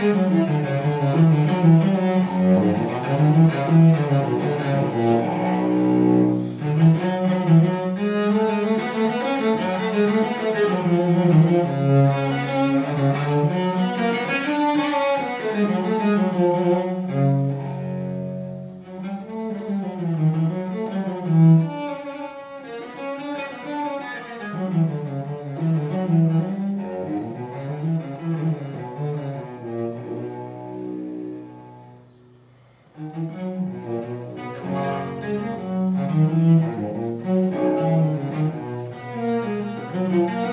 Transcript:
Müzik